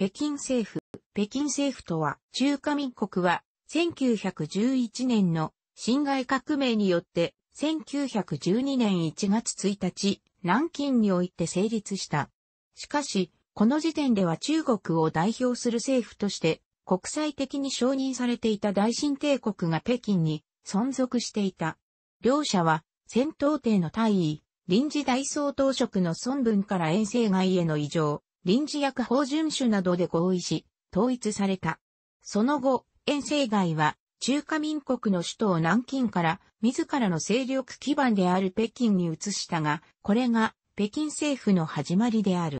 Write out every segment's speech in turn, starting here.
北京政府。北京政府とは、中華民国は、1911年の辛亥革命によって、1912年1月1日、南京において成立した。しかし、この時点では中国を代表する政府として、国際的に承認されていた大清帝国が北京に存続していた。両者は、戦闘帝の大尉、臨時大総統職の孫文から遠征外への異常、臨時役法遵守などで合意し、統一された。その後、遠征外は、中華民国の首都を南京から自らの勢力基盤である北京に移したが、これが北京政府の始まりである。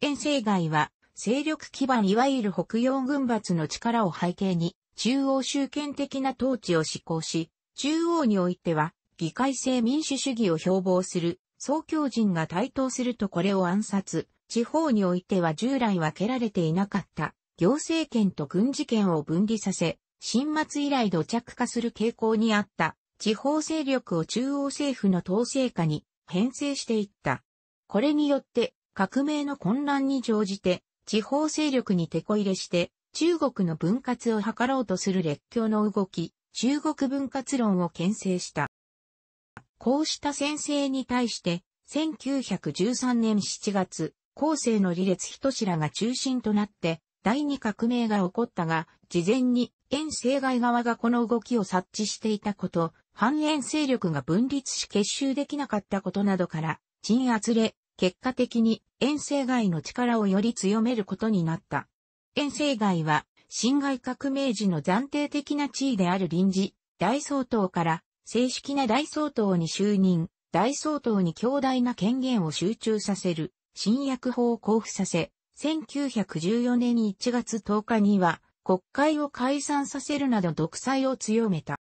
遠征外は、勢力基盤いわゆる北洋軍閥の力を背景に、中央集権的な統治を施行し、中央においては議会制民主主義を標榜する、総教人が台頭するとこれを暗殺、地方においては従来分けられていなかった、行政権と軍事権を分離させ、新末以来土着化する傾向にあった、地方勢力を中央政府の統制下に編成していった。これによって、革命の混乱に乗じて、地方勢力に手こ入れして、中国の分割を図ろうとする列強の動き、中国分割論を牽制した。こうした先生に対して、1913年7月、後世の李烈人氏らが中心となって、第二革命が起こったが、事前に、遠西外側がこの動きを察知していたこと、反遠勢力が分立し結集できなかったことなどから、鎮圧れ、結果的に、遠西外の力をより強めることになった。遠西外は、辛亥革命時の暫定的な地位である臨時、大総統から正式な大総統に就任、大総統に強大な権限を集中させる、新薬法を交付させ、1914年1月10日には国会を解散させるなど独裁を強めた。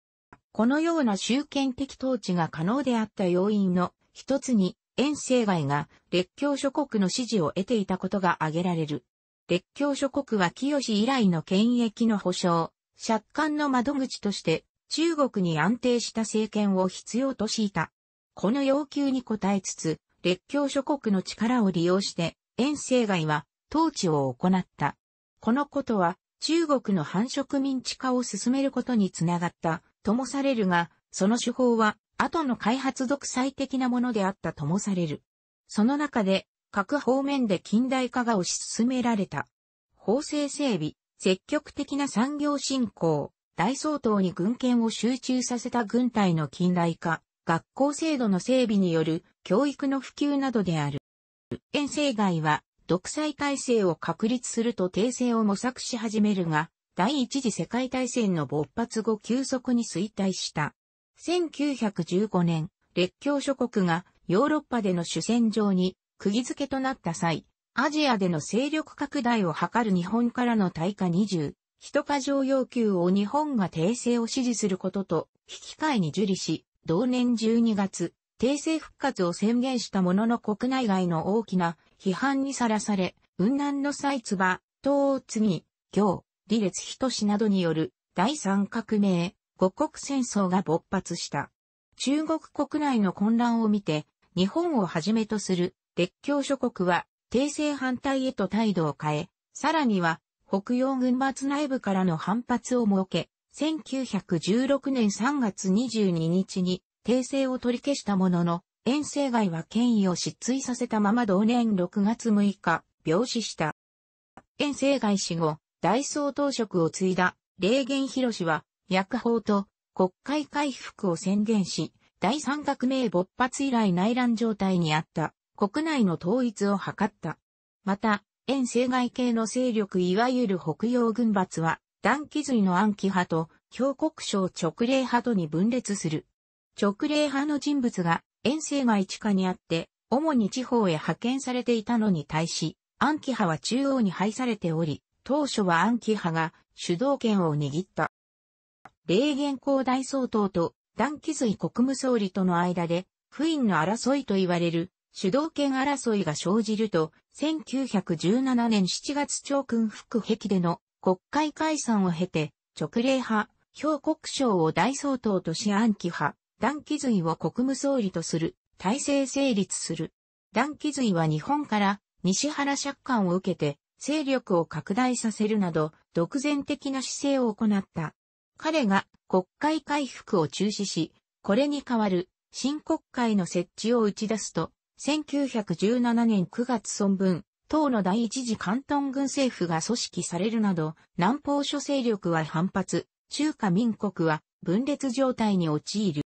このような集権的統治が可能であった要因の一つに、遠征外が列強諸国の支持を得ていたことが挙げられる。列強諸国は清以来の権益の保障、借款の窓口として中国に安定した政権を必要としいた。この要求に応えつつ、列強諸国の力を利用して、遠征外は統治を行った。このことは中国の繁殖民地化を進めることにつながったともされるが、その手法は後の開発独裁的なものであったともされる。その中で各方面で近代化が推し進められた。法制整備、積極的な産業振興、大総統に軍権を集中させた軍隊の近代化、学校制度の整備による教育の普及などである。遠征外は独裁体制を確立すると訂正を模索し始めるが、第一次世界大戦の勃発後急速に衰退した。1915年、列強諸国がヨーロッパでの主戦場に釘付けとなった際、アジアでの勢力拡大を図る日本からの対価20、一過剰要求を日本が訂正を支持することと引き換えに受理し、同年12月、訂正復活を宣言したものの国内外の大きな批判にさらされ、雲南の祭唾、東次、行、李烈人氏などによる第三革命、五国戦争が勃発した。中国国内の混乱を見て、日本をはじめとする列強諸国は訂正反対へと態度を変え、さらには北洋軍閥内部からの反発を設け、1916年3月22日に訂正を取り消したものの、遠征外は権威を失墜させたまま同年6月6日、病死した。遠征外死後、大総統職を継いだ、霊源博士は、薬法と国会回復を宣言し、第三革命勃発以来内乱状態にあった国内の統一を図った。また、遠征外系の勢力いわゆる北洋軍閥は、断気髄の暗記派と、強国省直令派とに分裂する。直令派の人物が遠征外地下にあって、主に地方へ派遣されていたのに対し、暗記派は中央に配されており、当初は暗記派が主導権を握った。霊元皇大総統と断気髄国務総理との間で、不因の争いと言われる主導権争いが生じると、1917年7月長君副壁での国会解散を経て、直令派、表国省を大総統とし暗記派、断気髄を国務総理とする体制成立する。断気髄は日本から西原借款を受けて、勢力を拡大させるなど、独善的な姿勢を行った。彼が国会回復を中止し、これに代わる新国会の設置を打ち出すと、1917年9月孫文、党の第一次関東軍政府が組織されるなど、南方諸勢力は反発、中華民国は分裂状態に陥る。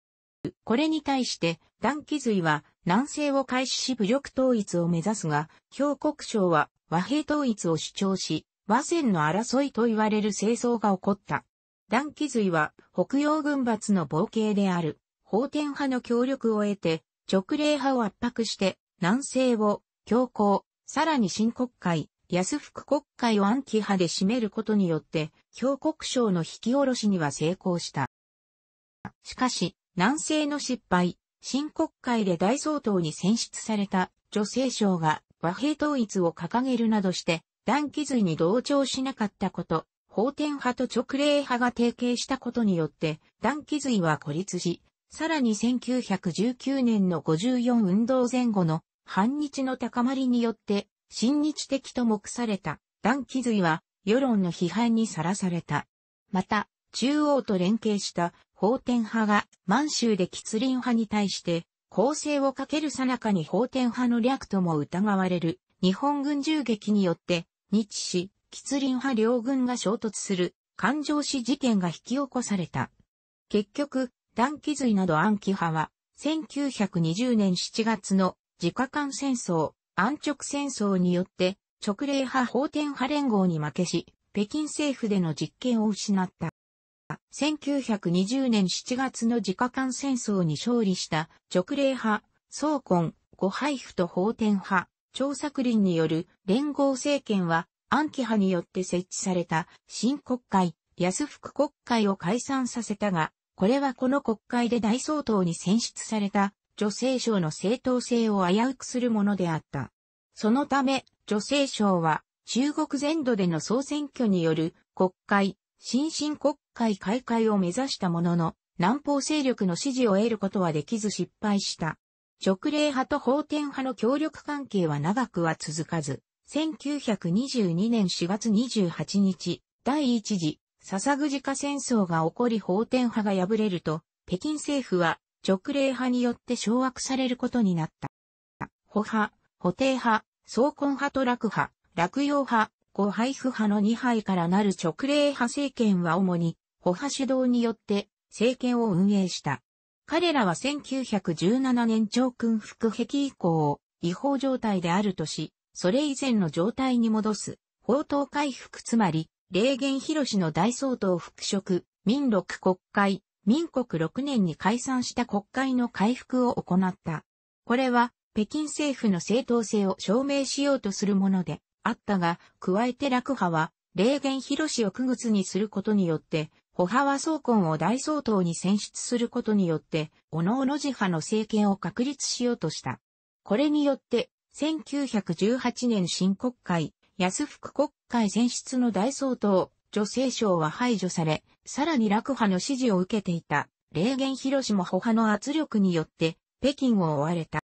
これに対して、段木髄は南西を開始し武力統一を目指すが、兵国省は和平統一を主張し、和戦の争いと言われる戦争が起こった。段木髄は北洋軍閥の傍系である、法天派の協力を得て、直令派を圧迫して、南西を強行、さらに新国会、安福国会を暗記派で占めることによって、兵国省の引き下ろしには成功した。しかし、南西の失敗、新国会で大総統に選出された女性省が和平統一を掲げるなどして、断気髄に同調しなかったこと、法天派と直令派が提携したことによって、断気髄は孤立し、さらに1919年の54運動前後の反日の高まりによって、親日的と目された断気髄は世論の批判にさらされた。また、中央と連携した法天派が満州で吉林派に対して攻勢をかけるさなかに法天派の略とも疑われる日本軍銃撃によって日市、吉林派両軍が衝突する環状死事件が引き起こされた。結局、断気髄など暗記派は1920年7月の自家間戦争、安直戦争によって直令派法天派連合に負けし、北京政府での実権を失った。1920年7月の自家間戦争に勝利した直令派、総根、五配布と法天派、張作林による連合政権は暗記派によって設置された新国会、安福国会を解散させたが、これはこの国会で大総統に選出された女性省の正当性を危うくするものであった。そのため、女性省は中国全土での総選挙による国会、新進国会開会を目指したものの、南方勢力の支持を得ることはできず失敗した。直令派と法天派の協力関係は長くは続かず、1922年4月28日、第一次、笹口家戦争が起こり法天派が敗れると、北京政府は直令派によって掌握されることになった。保派、補定派、総根派と楽派、落葉派、五配布派の二派からなる直令派政権は主に保派主導によって政権を運営した。彼らは1917年長君副壁以降を、違法状態であるとし、それ以前の状態に戻す、法統回復つまり、霊源広氏の大総統復職、民禄国会、民国6年に解散した国会の回復を行った。これは、北京政府の正当性を証明しようとするものであったが、加えて楽派は、霊源広氏を区別にすることによって、保派は総根を大総統に選出することによって、おのおの自派の政権を確立しようとした。これによって、1918年新国会、安福国会選出の大総統、女性省は排除され、さらに楽派の支持を受けていた、霊源広も保派の圧力によって、北京を追われた。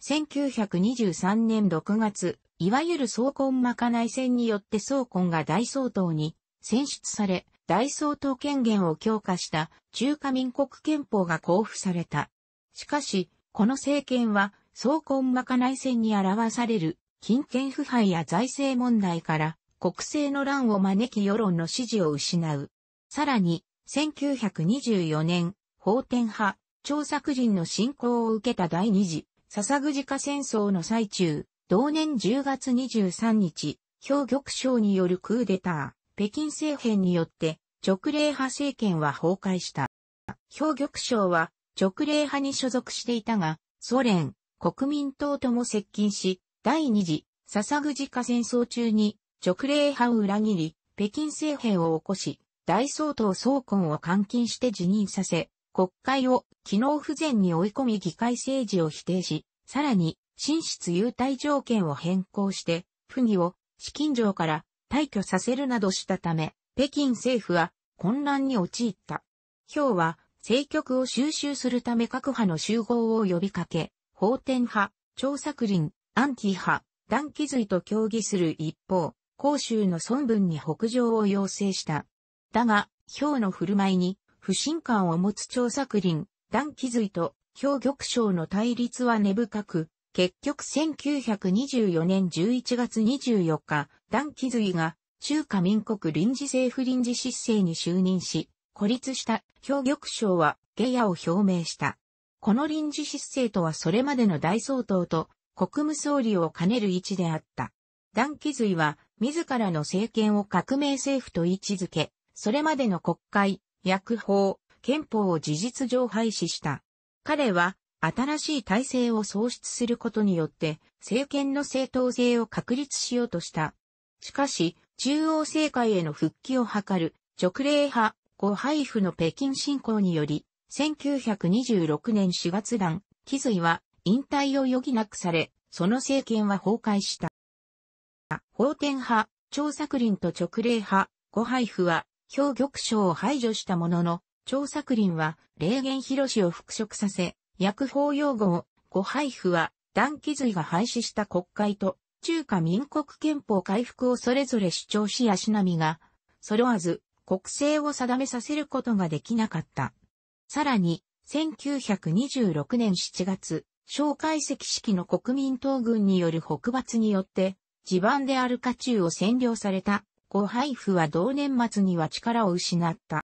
1923年6月、いわゆる総根まかない戦によって総根が大総統に選出され、大総統権限を強化した中華民国憲法が交付された。しかし、この政権は、総根まかない戦に表される、金権腐敗や財政問題から、国政の乱を招き世論の支持を失う。さらに、1924年、法天派、張作人の侵攻を受けた第二次、笹口家戦争の最中、同年10月23日、兵玉省によるクーデター。北京政変によって直令派政権は崩壊した。兵玉省は直令派に所属していたが、ソ連、国民党とも接近し、第二次、笹口家戦争中に直令派を裏切り、北京政変を起こし、大総統総根を監禁して辞任させ、国会を機能不全に追い込み議会政治を否定し、さらに、進出優待条件を変更して、不義を資金上から退去させるなどしたため、北京政府は混乱に陥った。表は政局を収集するため各派の集合を呼びかけ、法天派、張作林、アンティ派、団気髄と協議する一方、広州の孫文に北上を要請した。だが、氷の振る舞いに不信感を持つ張作林、段木随と氷玉章の対立は根深く、結局1924年11月24日、段木随が中華民国臨時政府臨時失政に就任し、孤立した氷玉章は下野を表明した。この臨時失政とはそれまでの大総統と国務総理を兼ねる位置であった。段木随は自らの政権を革命政府と位置づけ、それまでの国会、薬法、憲法を事実上廃止した。彼は新しい体制を創出することによって政権の正当性を確立しようとした。しかし、中央政界への復帰を図る直令派、五配布の北京侵攻により、1926年4月団、木随は引退を余儀なくされ、その政権は崩壊した。法天派、張作林と直令派、五配布は、表玉章を排除したものの、張作林は、霊言広しを復職させ、薬法用語を、五配布は、団木随が廃止した国会と、中華民国憲法回復をそれぞれ主張し足並みが、揃わず、国政を定めさせることができなかった。さらに、1926年7月、小解析式の国民党軍による北伐によって、地盤である家中を占領された、五配布は同年末には力を失った。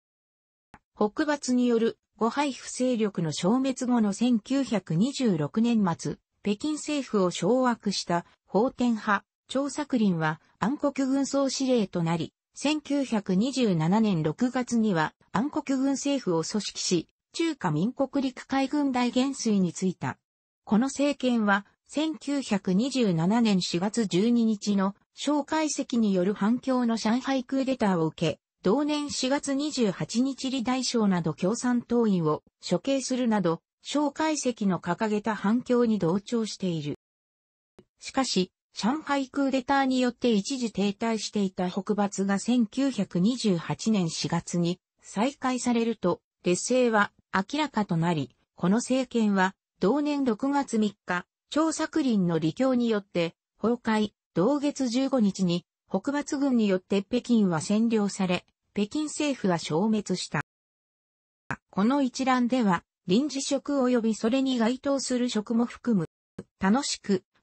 北伐による五配布勢力の消滅後の1926年末、北京政府を掌握した法天派、張作林は暗黒軍総司令となり、1927年6月には暗黒軍政府を組織し、中華民国陸海軍大元帥に就いた。この政権は1927年4月12日の小解析による反響の上海クーデターを受け、同年4月28日李大将など共産党員を処刑するなど、小解析の掲げた反響に同調している。しかし、上海クーデターによって一時停滞していた北伐が1928年4月に再開されると、劣勢は明らかとなり、この政権は同年6月3日、張作林の離境によって崩壊、同月15日に北伐軍によって北京は占領され、北京政府は消滅した。この一覧では、臨時職及びそれに該当する職も含む、楽しく